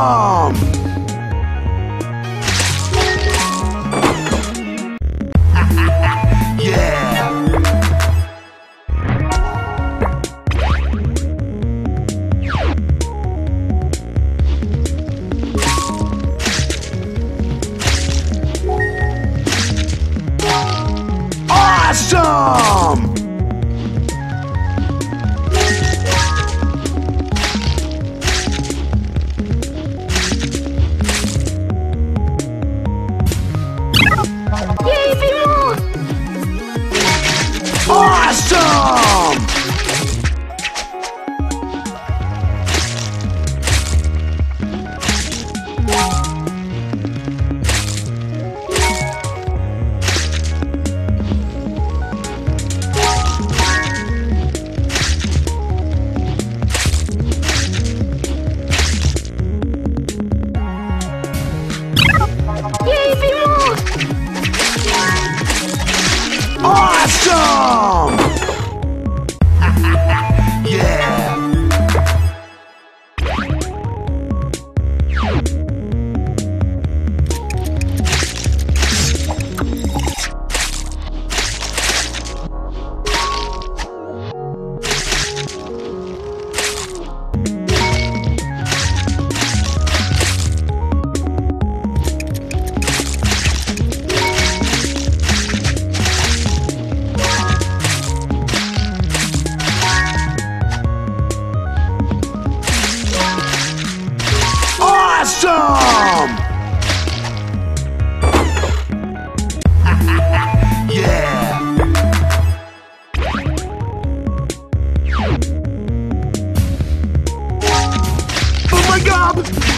bomb! yeah! Awesome! My god!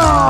Oh.